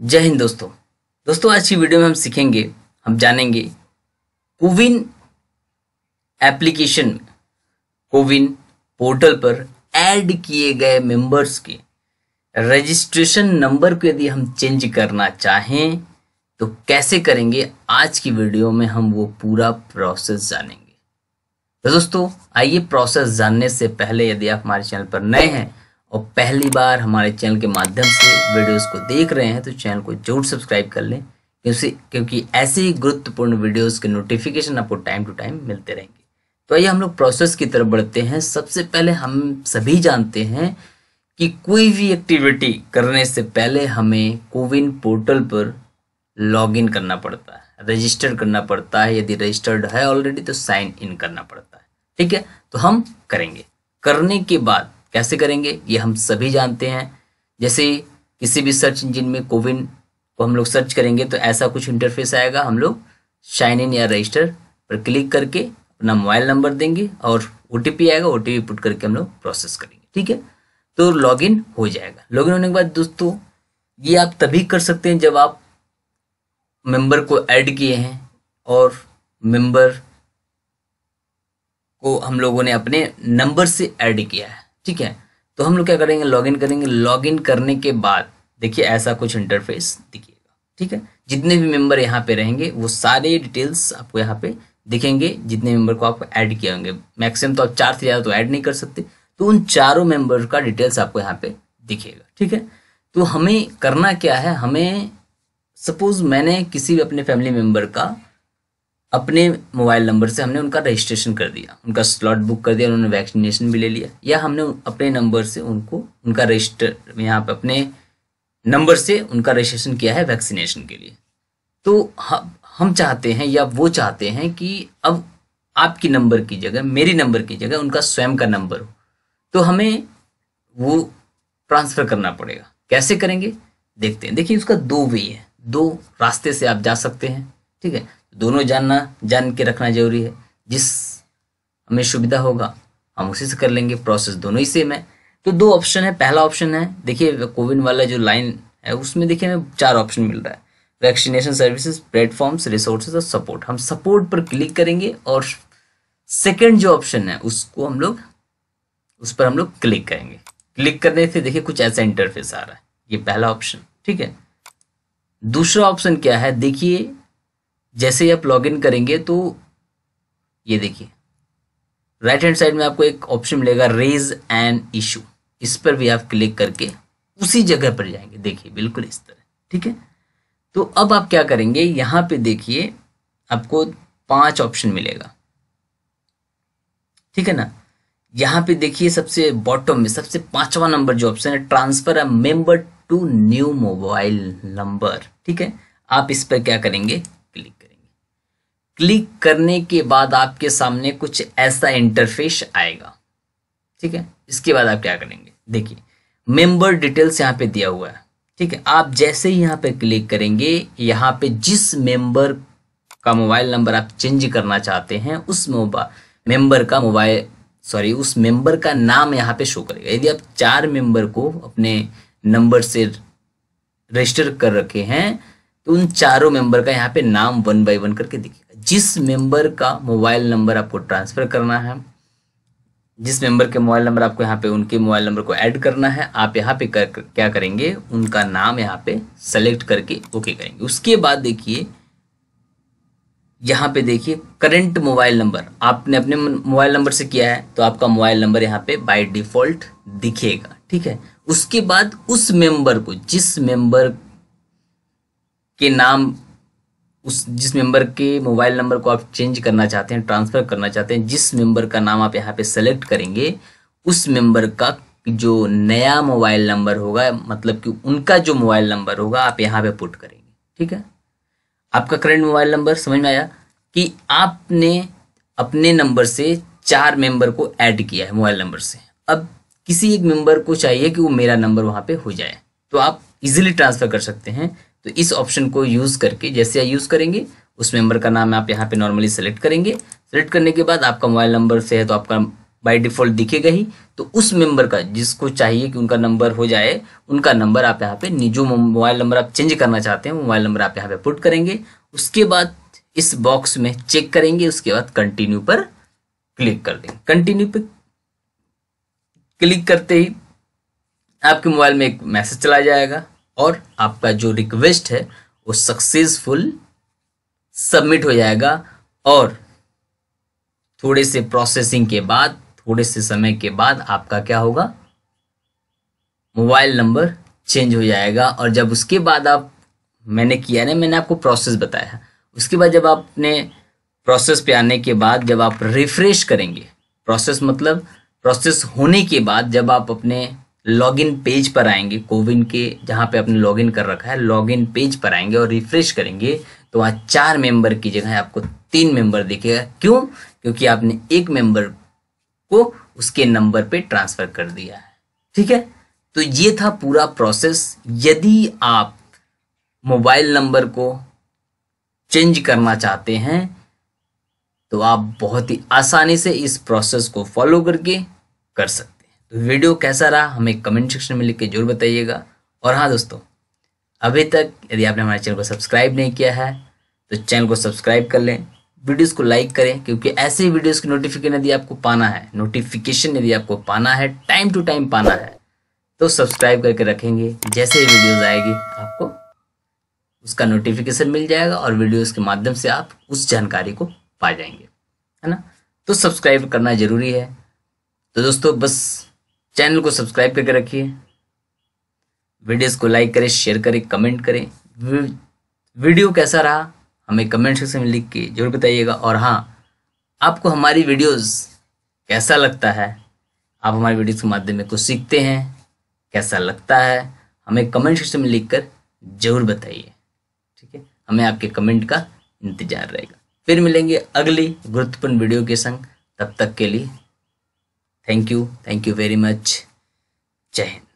जय हिंद दोस्तों। दोस्तों, आज की वीडियो में हम सीखेंगे, हम जानेंगे कोविन एप्लीकेशन, कोविन पोर्टल पर ऐड किए गए मेंबर्स के रजिस्ट्रेशन नंबर को यदि हम चेंज करना चाहें तो कैसे करेंगे, आज की वीडियो में हम वो पूरा प्रोसेस जानेंगे। तो दोस्तों, आइए प्रोसेस जानने से पहले यदि आप हमारे चैनल पर नए हैं और पहली बार हमारे चैनल के माध्यम से वीडियोस को देख रहे हैं तो चैनल को ज़रूर सब्सक्राइब कर लें, क्योंकि क्योंकि ऐसे ही गुरुत्वपूर्ण वीडियोस के नोटिफिकेशन आपको टाइम टू टाइम मिलते रहेंगे। तो आइए हम लोग प्रोसेस की तरफ़ बढ़ते हैं। सबसे पहले हम सभी जानते हैं कि कोई भी एक्टिविटी करने से पहले हमें कोविन पोर्टल पर लॉगिन करना पड़ता है। रजिस्टर करना पड़ता है। यदि रजिस्टर्ड है ऑलरेडी तो साइन इन करना पड़ता है। ठीक है? तो हम करेंगे। करने के बाद कैसे करेंगे, ये हम सभी जानते हैं। जैसे किसी भी सर्च इंजिन में कोविन को हम लोग सर्च करेंगे तो ऐसा कुछ इंटरफेस आएगा। हम लोग शाइन इन या रजिस्टर पर क्लिक करके अपना मोबाइल नंबर देंगे और ओटीपी आएगा ओटीपी पुट करके हम लोग प्रोसेस करेंगे, ठीक है? तो लॉगिन हो जाएगा। लॉगिन होने के बाद दोस्तों, ये आप तभी कर सकते हैं जब आप मेंबर को ऐड किए हैं और मेंबर को हम लोगों ने अपने नंबर से ऐड किया है। ठीक है? तो हम लोग क्या करेंगे? लॉगिन करेंगे। लॉगिन करने के बाद, देखिए ऐसा कुछ इंटरफेस दिखेगा, ठीक है? जितने भी मेंबर यहाँ पे रहेंगे, वो सारे डिटेल्स आपको यहाँ पे दिखेंगे। जितने मेंबर को आप ऐड किए होंगे। मैक्सिमम तो आप चार से ज़्यादा तो ऐड नहीं कर सकते। तो उन चारों मेंबर का डिटेल्स आपको यहाँ पे दिखेगा, ठीक है? तो हमें करना क्या है? हमें सपोज़ मैंने किसी भी अपने फैमिली मेंबर का अपने मोबाइल नंबर से हमने उनका रजिस्ट्रेशन कर दिया, उनका स्लॉट बुक कर दिया, उन्होंने वैक्सीनेशन भी ले लिया, या हमने अपने नंबर से उनको, उनका रजिस्टर, यहाँ पे अपने नंबर से उनका रजिस्ट्रेशन किया है वैक्सीनेशन के लिए। तो हम चाहते हैं, या वो चाहते हैं कि अब आपकी नंबर की जगह, मेरी नंबर की जगह उनका स्वयं का नंबर हो। तो हमें वो ट्रांसफ़र करना पड़ेगा। कैसे करेंगे? देखते हैं। देखिए, उसका दो वे है। दो रास्ते से आप जा सकते हैं, ठीक है? दोनों जानना, जान के रखना ज़रूरी है। जिस हमें सुविधा होगा, हम उसी से कर लेंगे। प्रोसेस दोनों ही सेम है। तो दो ऑप्शन है। पहला ऑप्शन है, देखिए कोविन वाला जो लाइन है, उसमें देखिए, हमें चार ऑप्शन मिल रहा है। वैक्सीनेशन सर्विसेज़ प्लेटफॉर्म्स रिसोर्सेज और सपोर्ट हम सपोर्ट पर क्लिक करेंगे और सेकेंड जो ऑप्शन है, उसको हम लोग, उस पर हम लोग क्लिक करेंगे। क्लिक करने से देखिए, कुछ ऐसा इंटरफेस आ रहा है। ये पहला ऑप्शन ठीक है? दूसरा ऑप्शन क्या है? देखिए जैसे ही आप लॉगिन करेंगे तो ये देखिए। राइट हैंड साइड में आपको एक ऑप्शन मिलेगा रेज एन इशू इस पर भी आप क्लिक करके उसी जगह पर जाएँगे। देखिए, बिल्कुल इस तरह, ठीक है? तो अब आप क्या करेंगे? यहाँ पे देखिए, आपको पाँच ऑप्शन मिलेगा। ठीक है ना? यहाँ पे देखिए, सबसे बॉटम में सबसे पांचवा नंबर जो ऑप्शन है transfer a member to new mobile number ठीक है? आप इस पर क्या करेंगे? क्लिक करने के बाद आपके सामने कुछ ऐसा इंटरफेस आएगा। ठीक है? इसके बाद आप क्या करेंगे? देखिए मेंबर डिटेल्स यहाँ पे दिया हुआ है। ठीक है? आप जैसे ही यहाँ पे क्लिक करेंगे, यहाँ पे जिस मेंबर का मोबाइल नंबर आप चेंज करना चाहते हैं, उस मेंबर का मोबाइल सॉरी उस मेंबर का नाम यहाँ पे शो करेगा। यदि आप चार मेंबर को अपने नंबर से रजिस्टर कर रखे हैं तो उन चारों मेंबर का यहाँ पे नाम वन बाय वन करके दिखेगा। जिस मेंबर का मोबाइल नंबर आपको ट्रांसफ़र करना है जिस मेंबर के मोबाइल नंबर आपको यहाँ पे उनके मोबाइल नंबर को ऐड करना है आप यहाँ पे कर, क्या करेंगे उनका नाम यहाँ पे सेलेक्ट करके ओके करेंगे। उसके बाद देखिए यहाँ पे देखिए करंट मोबाइल नंबर आपने अपने मोबाइल नंबर से किया है तो आपका मोबाइल नंबर यहाँ पे बाय डिफ़ॉल्ट दिखेगा ठीक है? उसके बाद उस मेंबर को जिस मेंबर के नाम उस जिस मेंबर के मोबाइल नंबर को आप चेंज करना चाहते हैं ट्रांसफ़र करना चाहते हैं, जिस मेंबर का नाम आप यहाँ पे सेलेक्ट करेंगे, उस मेंबर का जो नया मोबाइल नंबर होगा मतलब कि उनका जो मोबाइल नंबर होगा, आप यहाँ पे पुट करेंगे। ठीक है? आपका करंट मोबाइल नंबर समझ में आया? कि आपने अपने नंबर से चार मेंबर को ऐड किया है मोबाइल नंबर से। अब किसी एक मेंबर को चाहिए कि वो मेरा नंबर वहाँ पे हो जाए। तो आप इजीली ट्रांसफ़र कर सकते हैं। तो इस ऑप्शन को यूज़ करके, जैसे यूज़ करेंगे, उस मेंबर का नाम आप यहाँ पे नॉर्मली सेलेक्ट करेंगे। सेलेक्ट करने के बाद आपका मोबाइल नंबर से है तो आपका बाय डिफ़ॉल्ट दिखेगा ही। तो उस मेंबर का जिसको चाहिए कि उनका नंबर हो जाए, उनका नंबर आप यहाँ पे जो मोबाइल नंबर आप चेंज करना चाहते हैं मोबाइल नंबर आप यहाँ पे पुट करेंगे। उसके बाद इस बॉक्स में चेक करेंगे, उसके बाद कंटिन्यू पर क्लिक कर देंगे। कंटिन्यू पे क्लिक करते ही आपके मोबाइल में एक मैसेज चला जाएगा। और आपका जो रिक्वेस्ट है, वो सक्सेसफुल सबमिट हो जाएगा और थोड़े से प्रोसेसिंग के बाद, थोड़े से समय के बाद आपका क्या होगा? मोबाइल नंबर चेंज हो जाएगा और जब उसके बाद आप, मैंने किया ना, मैंने आपको प्रोसेस बताया। उसके बाद जब आपने प्रोसेस पे आने के बाद जब आप रिफ्रेश करेंगे प्रोसेस मतलब प्रोसेस होने के बाद जब आप अपने लॉगिन पेज पर आएँगे कोविन के, जहाँ पे आपने लॉगिन कर रखा है, लॉगिन पेज पर आएँगे और रिफ्रेश करेंगे तो वहाँ चार मेंबर की जगह आपको तीन मेंबर दिखेगा। क्यों? क्योंकि आपने एक मेंबर को उसके नंबर पे ट्रांसफ़र कर दिया है। ठीक है? तो ये था पूरा प्रोसेस। यदि आप मोबाइल नंबर को चेंज करना चाहते हैं तो आप बहुत ही आसानी से इस प्रोसेस को फॉलो करके कर सकते तो वीडियो कैसा रहा, हमें कमेंट सेक्शन में लिख के ज़रूर बताइएगा। और हाँ दोस्तों, अभी तक यदि आपने हमारे चैनल को सब्सक्राइब नहीं किया है तो चैनल को सब्सक्राइब कर लें, वीडियोस को लाइक करें, क्योंकि ऐसे ही वीडियोस की नोटिफिकेशन यदि आपको पाना है नोटिफिकेशन यदि आपको पाना है टाइम टू टाइम पाना है तो सब्सक्राइब करके रखेंगे। जैसे ही वीडियोस आएगी, आपको उसका नोटिफिकेशन मिल जाएगा और वीडियोस के माध्यम से आप उस जानकारी को पा जाएँगे, है ना? तो सब्सक्राइब करना ज़रूरी है। तो दोस्तों, बस चैनल को सब्सक्राइब करके रखिए। वीडियोस को लाइक करें, शेयर करें, कमेंट करें। वीडियो कैसा रहा, हमें कमेंट सेक्शन में लिख के ज़रूर बताइएगा। और हाँ आपको हमारी वीडियोस कैसा लगता है, आप हमारी वीडियोस के माध्यम में कुछ सीखते हैं, कैसा लगता है, हमें कमेंट सेक्शन में लिख कर ज़रूर बताइए। ठीक है? हमें आपके कमेंट का इंतज़ार रहेगा। फिर मिलेंगे अगली गुरुत्वपूर्ण वीडियो के संग। तब तक के लिए thank you thank you very much Jai Hind